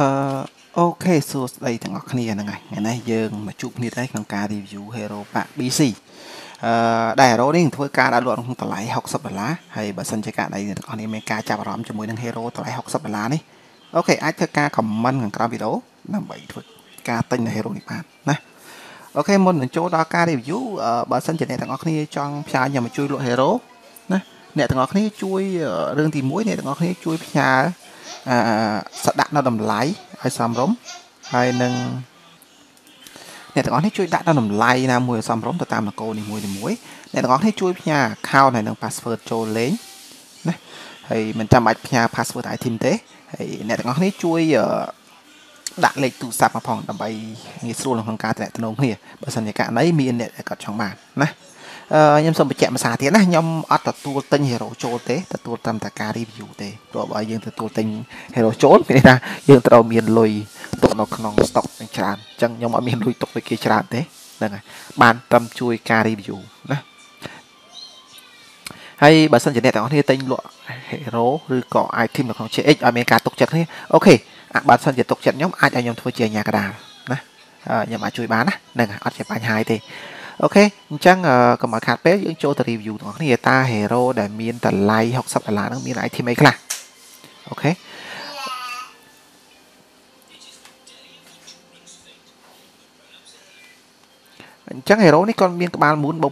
អឺ OK សួស្តីទាំងអស់គ្នាហ្នឹងហើយថ្ងៃនេះយើងមកជួបគ្នាដែរក្នុងការ review Hero Pack BC អឺដែល Hero នេះធ្វើការដាក់លក់ក្នុងតម្លៃ60ដុល្លារហើយបើសិនជាករណីអ្នកទាំងអស់គ្នាមានការចាប់អារម្មណ៍ជាមួយនឹង Hero តម្លៃ60ដុល្លារនេះ OK អាចធ្វើការ comment ខាងក្រោមវីដេអូដើម្បីធ្វើការទិញនៅ Hero នេះបានណា OK មុននឹងចូលដល់ការ review បើសិនជាអ្នកទាំងអស់គ្នាចង់ផ្សាយខ្ញុំមកជួយលក់ Hero ណាអ្នកទាំងអស់គ្នាជួយរឿងទី1អ្នកទាំងអស់គ្នាជួយផ្ញើ អឺស្ដាក់នៅតម្លៃឲ្យសមរម្យហើយនឹងអ្នកទាំងអស់នេះជួយដាក់នៅតម្លៃណាមួយឲ្យសមរម្យទៅតាមនគរនីមួយៗអ្នកទាំងអស់នេះជួយផ្ញើ account ហើយនឹង password ចូលលេងណាហើយមិនចាំបាច់ផ្ញើ password item ទេហើយអ្នកទាំងអស់នេះជួយដាក់លេខទូរស័ព្ទមកផងដើម្បីងាយស្រួលក្នុងការទំនាក់ទំនងគ្នាបើសិនជាករណីមានអ្នកដែលគាត់ចង់បានណា ខ្ញុំសូមបញ្ជាក់ភាសាទៀតណាខ្ញុំអត់ទទួលទិញ hero ចូលទេទទួលត្រឹមតែការ review ទេព្រោះបើយើងទទួលទិញ hero ចូលមានន័យថាយើងត្រូវមានលុយទុកនៅក្នុង stock ច្រើនអញ្ចឹងខ្ញុំអត់មានលុយទុកដូចគេច្រើនទេហ្នឹងហើយបានត្រឹមជួយការ review ណាហើយបើសិនជាអ្នកទាំងអស់គ្នាទិញលក់ hero ឬក៏ item នៅក្នុង CX ឲ្យមានការទុកចិត្តគ្នាអូខេបើសិនជាទុកចិត្តខ្ញុំអាចឲ្យខ្ញុំធ្វើជាអាញាកដាលណាខ្ញុំអាចជួយបានណាហ្នឹងអត់ជាបញ្ហាទេ អូខេអញ្ចឹងកុំឲ្យខាតពេលយើងចូលទៅ review ទាំងអស់គ្នាតា hero ដែលមានតម្លៃ60ដុល្លារហ្នឹងមាន item អីខ្លះអូខេអញ្ចឹង hero នេះគាត់មានក្បាលមូនបូក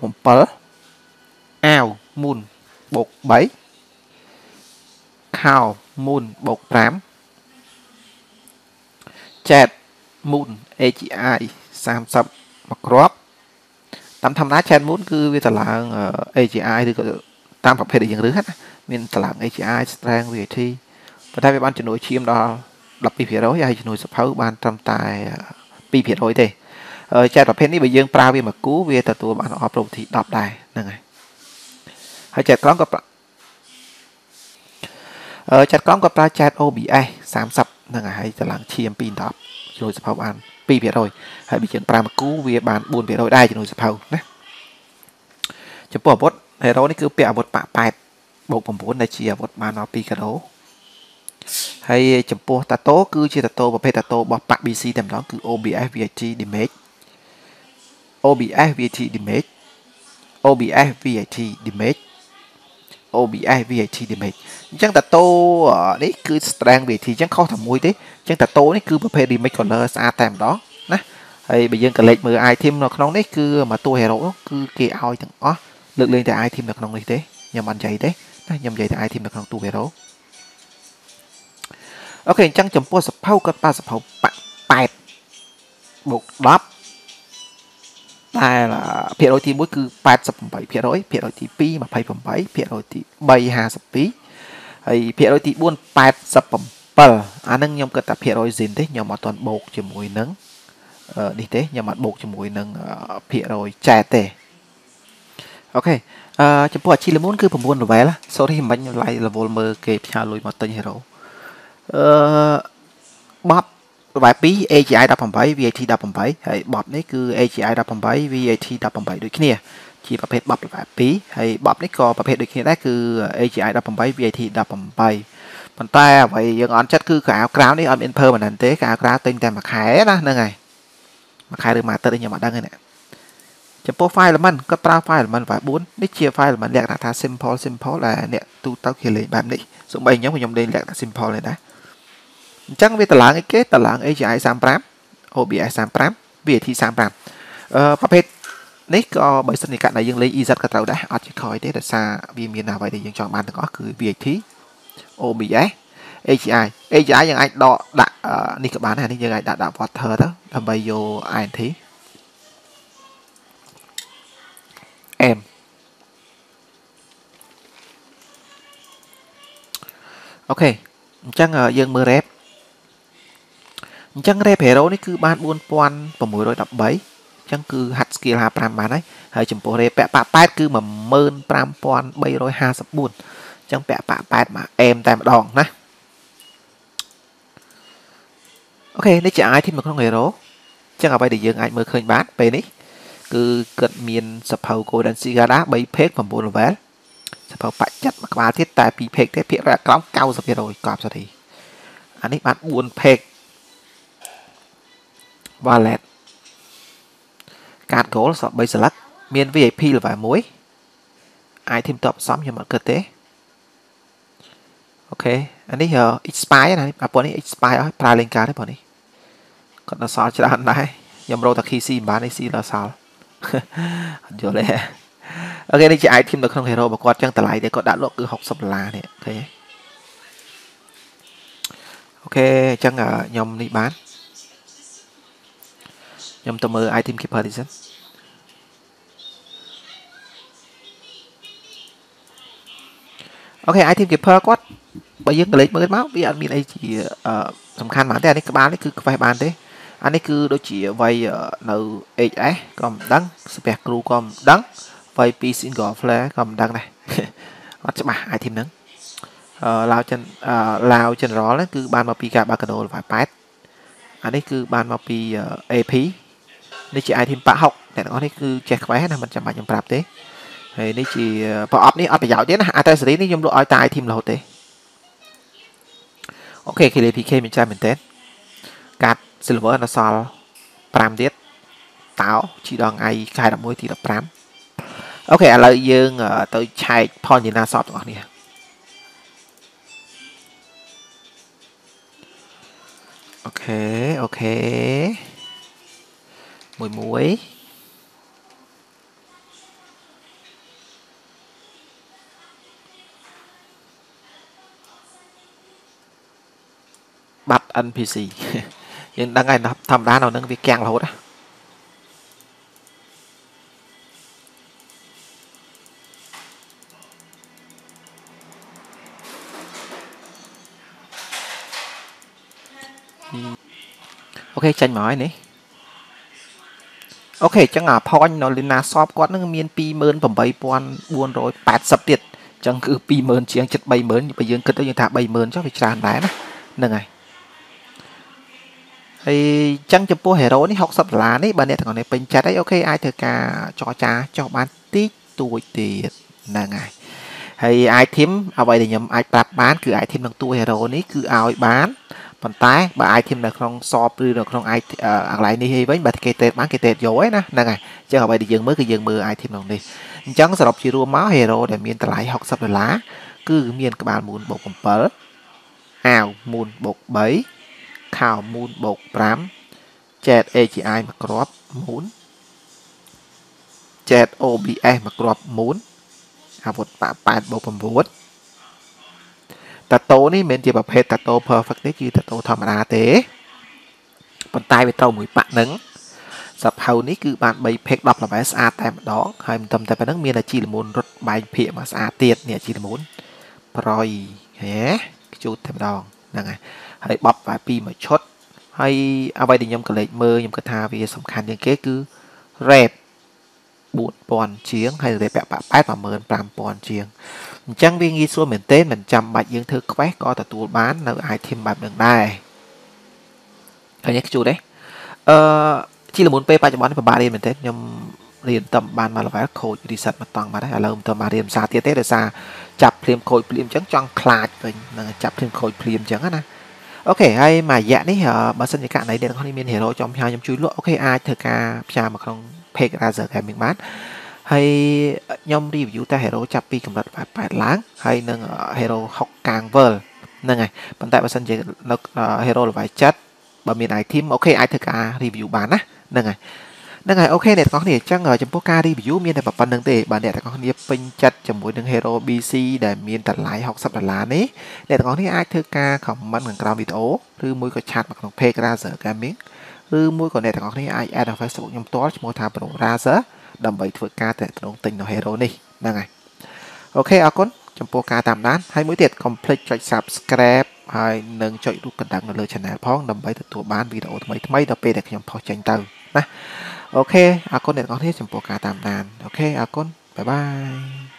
7អាវមូនបូក3ខោមូនបូក5ចែតមូន AGI 30មកគ្រាប់ តាមធម្មតា chat moon គឺវាតម្លើង AGI ឬក៏តាមប្រភេទដែលយើងរើសណាមានតម្លើង AGI strength VAT ប៉ុន្តែវាបានជំនួយឈាមដល់12%ហើយជំនួយសភៅបានត្រឹមតែ2%ទេចែកប្រភេទនេះបើយើងប្រើវាមកគូវាទទួលបានអប property 10ដែរហ្នឹងហើយហើយចែកក្រុមក៏អឺចែកក្រុមក៏ប្រើចែក OBS 30ហ្នឹងហើយតម្លើងឈាម2 10ជួយសភៅបាន 2%ហើយបើយើងប្រើមកគូវាបាន4%ដែរជំនួយសភៅណាចំពោះអាវុធ hero នេះគឺពាក់អាវុធប៉8បូក9ដែលជាអាវុធបានដល់2កាដូហើយចំពោះតាតូគឺជាតាតូប្រភេទតាតូរបស់ប៉ BC តែម្ដងគឺ OBS VAT damage OBS VAT damage OBS VAT damage OBS VAT damage អញ្ចឹងតាតូនេះគឺ strength VAT អញ្ចឹងខុសតែមួយទេអញ្ចឹងតាតូនេះគឺប្រភេទ remake color ស្អាតតែម្ដងណាហើយបើយើងកលេចមើល item នៅក្នុងនេះគឺមកតួ hero គឺគេឲ្យទាំងអស់លើកលែងតែ item នៅក្នុងនេះទេខ្ញុំអត់និយាយទេណាខ្ញុំនិយាយតែ item នៅក្នុងតួ hero អូខេអញ្ចឹងចំពោះសភៅគាត់ប៉ាសភៅ8បូក10 ដែលភាគរយទី1គឺ88%ភាគរយទី2 28ភាគរយទី3 52ហើយភាគរយទី4 87អានឹងខ្ញុំគិតថាភាគរយស៊ីនទេខ្ញុំអត់ទាន់បូកជាមួយនឹងនេះទេខ្ញុំអត់បូកជាមួយនឹងភាគរយចែកទេអូខេអឺចំពោះអាជីលមូនគឺ9 level sorry មិនបាញ់ level មើលគេផ្ញើលុយមកទិញ hero អឺបប ក្បែរ2 AGI 18 VAT 18ហើយបបនេះគឺ AGI 18 VAT 18ដូចគ្នាជាប្រភេទបបក្បែរ2ហើយបបនេះក៏ប្រភេទដូចគ្នាដែរគឺ AGI 18 VAT 18ប៉ុន្តែអ្វីយើងអន់ចិត្តគឺកៅអៅក្រៅនេះអត់មាន permanent ទេកៅអៅក្រៅទិញតែមួយខែណាហ្នឹងហើយមួយខែឬមួយអាទិត្យខ្ញុំអត់ដឹងទេចំពោះ file element គាត់ប្រើ file element 4នេះជា file element លក្ខណៈថា simple simple ដែលអ្នកទូទៅគេលេងបែបនេះសូម្បីខ្ញុំខ្ញុំលេងលក្ខណៈ simple នេះដែរ អញ្ចឹងវាតម្លើងអីគេតម្លើង AGI 35 OBS 35 VAT 35អឺប្រភេទនេះក៏បើសិនជាករណីយើងលេង EZ ក៏ត្រូវដែរអត់ជាខ້ອຍទេដោយសារវាមានអ្វីដែលយើងចង់បានទាំងអស់គឺ VAT OBS AGI AGI យើងអាចដកដាក់នេះក៏បានដែរនេះយើងអាចដាក់ដាក់ water ទៅដើម្បីយក INT M អូខេអញ្ចឹងយើងមើល rep អញ្ចឹង Repero នេះគឺបាន4613អញ្ចឹងគឺហាត់ skill 55បានហើយហើយចំពោះ Rep ពាក់ប៉8គឺ15354អញ្ចឹងពាក់ប៉8មកអេមតែម្ដងណាអូខេនេះជា item នៅក្នុង Hero អញ្ចឹងអ្វីដែលយើងអាចមើលឃើញបានពេលនេះគឺគាត់មានសភៅ Golden Cigada 3 page 9 level សភៅបាច់ចិត្តមួយក្បាលទៀតតែ2 page ទេភាគរយក្រោម90%កប់សរីអានេះបាន4 page wallet កាត gold សក់3 select មាន VIP level 1 item តបសំខ្ញុំអត់គិតទេអូខេអានេះ expire ណាអាប៉ុននេះ expire អស់ប្រើលេងកាតទេប៉ុននេះគាត់ដល់សល់ច្រើនដែរខ្ញុំរកតា key C មិនបាននេះ C ដល់សល់អត់យល់ទេអូខេនេះជា item នៅក្នុង hero របស់គាត់ចឹងតម្លៃដែលគាត់ដាក់លក់គឺ60ដុល្លារនេះអូខេអូខេអញ្ចឹងខ្ញុំនេះបាន ខ្ញុំទៅមើល item keeper នេះសិនអូខេ item keeper គាត់បើយើងកលេចមើលមកវាអត់មានអីជាសំខាន់ហ្មងទេអានេះក្បាលនេះគឺខ្វេះបានទេអានេះគឺដូចជាវ័យនៅ HS ក៏មិនដឹងស្ពះគ្រូក៏មិនដឹងវ័យពី single flare ក៏មិនដឹងដែរអត់ច្បាស់ item ហ្នឹងអឺឡាវចិនឡាវ general ហ្នឹងគឺបានមកពីការបាកាណូ level 8អានេះគឺបានមកពី AP នេះជា item ប៉60អ្នកទាំងអស់នេះគឺចេះខ្វែណាមិនចាំបាច់ខ្ញុំប្រាប់ទេហើយនេះជាប្រអប់នេះអត់ប្រយោជន៍ទេណា accessory នេះខ្ញុំលក់ឲ្យតែ item រហូតទេអូខេ KLPK មានច្រើនមែនតើកាត់ silver នៅសល់5ទៀតតោជីដងថ្ងៃខែ11ទី15អូខេឥឡូវយើងទៅឆែកផលញណាសពទាំងអស់នេះអូខេអូខេ មួយមួយបាត់ NPC យើងដឹងហើយធម្មតានៅនឹងវាកាំងរហូតណាOK ចាញ់មកហើយនេះ OK អញ្ចឹងអា point នៅ Lina Shop គាត់នឹងមាន28480ទៀតអញ្ចឹងគឺ20000ជាងចិត្ត30000បើយើងគិតទៅយើងថា30000ចុះវាច្រើនដែរណាហ្នឹងហើយហើយចឹងចំពោះ hero នេះ60ដុល្លារនេះបើអ្នកទាំងអស់នេះពេញចិត្តហើយ OK អាចធ្វើការចរចាចុះបានតិចតួចទៀតហ្នឹងហើយហើយ item អ្វីដែលខ្ញុំអាចប្រាប់បានគឺ item នឹងតួ hero នេះគឺឲ្យបាន ប៉ុន្តែបើ item នៅក្នុង shop ឬនៅក្នុង item អាកន្លែងនេះវិញបើគេទេបានគេទេយកឯណាហ្នឹងហើយអញ្ចឹងអ្វីដែលយើងមើលគឺយើងមើល item ក្នុងនេះអញ្ចឹងសរុបជារួមមក hero ដែលមានតម្លៃ60ដុល្លារគឺមានក្បាលមូនបូក7អាវមូនបូក3ខោមូនបូក5 chat AGI មួយគ្រាប់មូន chat OBS មួយគ្រាប់មូនអាវុធប៉8បូក9 តាតូនេះមិនមែនជាប្រភេទតាតូ perfect ទេគឺតាតូធម្មតាទេប៉ុន្តែវាត្រូវមួយប៉នឹងសភៅនេះគឺបាន3 pack 10 level ស្អាតតែម្ដងហើយមិនត្រឹមតែប៉ុណ្្នឹងមានអាជីលមូនរត់បែកភាកមកស្អាតទៀតនេះអាជីលមូនប្រយហេខ្ជូតតែម្ដងហ្នឹងហើយហើយបបបែប2មួយឈុតហើយអ្វីដែលខ្ញុំក៏លេចមើលខ្ញុំគិតថាវាសំខាន់ជាងគេគឺ rep 4000ជាងហើយរេពាក់ប៉85000ជាងអញ្ចឹងវាងាយស្រួលមែនទែនមិនចាំបាច់យើងធ្វើ quest ក៏ទទួលបាននៅ item បែបនឹងដែរឃើញខ្ជូតទេអឺជីលមុនពេលបច្ចុប្បន្នពិបាករៀនមែនទែនខ្ញុំរៀនតំបានមក level ខូច reset មកតង់បាត់ហើយឥឡូវមិនទៅមករៀនភាសាទៀតទេដោយសារចាប់ភ្លាមខូចភ្លាមអញ្ចឹងចង់ខ្លាចវិញនឹងចាប់ភ្លាមខូចភ្លាមអញ្ចឹងណា អូខេហើយមួយរយៈនេះបើសិនជាករណីអ្នកទាំងនេះមាន hero ចំផ្សាយខ្ញុំជួយលក់អូខេអាចធ្វើការផ្សាយមកក្នុង page Razer Gaming បានហើយខ្ញុំ review តែ hero ចាប់ពីកម្រិត88ឡើងហើយនឹង hero 6កាង world ហ្នឹងហើយប៉ុន្តែបើសិនជានៅ hero level 7បើមាន item អូខេអាចធ្វើការ review បានណាហ្នឹងហើយ ហ្នឹងហើយអូខេអ្នកទាំងអស់គ្នាអញ្ចឹងចំពោះការ review មានតែប៉ុណ្្នឹងទេបាទអ្នកទាំងអស់គ្នាពេញចិត្តជាមួយនឹង Hero BC ដែលមានតម្លៃ60ដុល្លារនេះអ្នកទាំងអស់គ្នាអាចធ្វើការ comment ខាងក្រោមវីដេអូឬមួយក៏ chat មកក្នុង page Razer Gaming ឬមួយក៏អ្នកទាំងអស់គ្នាអាច add ដល់ Facebook ខ្ញុំផ្ទាល់ឈ្មោះថា Pro Razer ដើម្បីធ្វើការតាក់ទងទិញនៅ Hero នេះហ្នឹងហើយ OK អរគុណចំពោះការតាមដានហើយមួយទៀត complete ចុច subscribe ហើយនឹងចុចរូបកណ្ដឹងនៅលើ channel ផងដើម្បីទទួលបានវីដេអូថ្មីៗដល់ពេលដែលខ្ញុំ post ចេញទៅ ណា OK អរគុណអ្នកទាំងអស់គ្នាចំពោះការតាមដាន OK អរគុណ bye bye